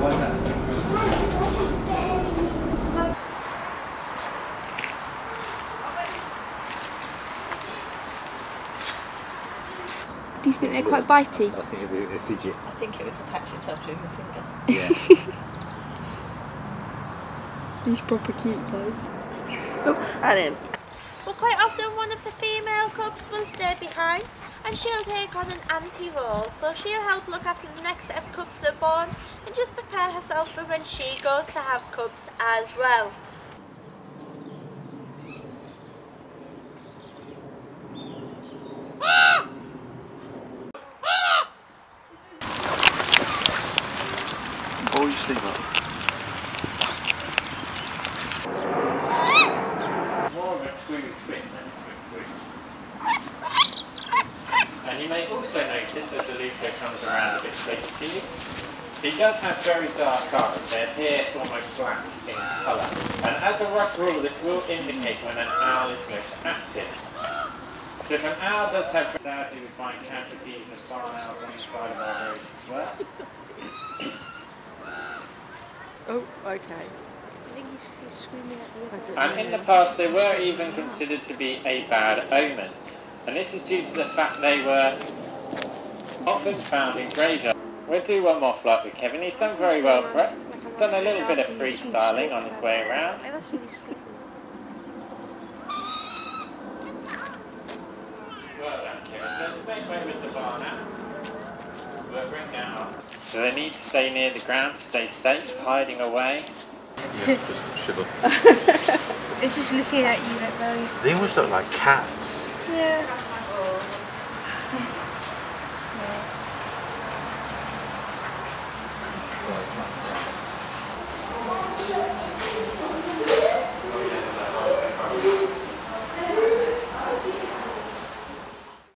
why that? Do you think they're quite bitey? I think it'd be a fidget. I think it would attach itself to your finger. Yeah. He's proper cute though. Oh, and in. But quite often one of the female cubs will stay behind and she'll take on an auntie role. So she'll help look after the next set of cubs that are born and just prepare herself for when she goes to have cubs as well. You sleep up. more of a twin twin than a twin twin. And you may also notice as the Luca comes around a bit closer to you, he does have very dark eyes. They appear almost black in colour. And as a rough rule, this will indicate when an owl is most active. So if an owl does have sadly we find casualties of barn owls on the side of our roads as well. Oh, okay. I think he's, he's screaming at the And in the past, they were even considered to be a bad omen. And this is due to the fact they were often found in graveyards. We'll do one more flight with Kevin. He's done very well for us. Done a little bit of freestyling on his way around. That's really scary. Well done, Kevin. So make way with the bar now. We'll bring down. So they need to stay near the ground, stay safe, hiding away. Yeah, just shiver. It's just looking at you like those. They almost look like cats. Yeah.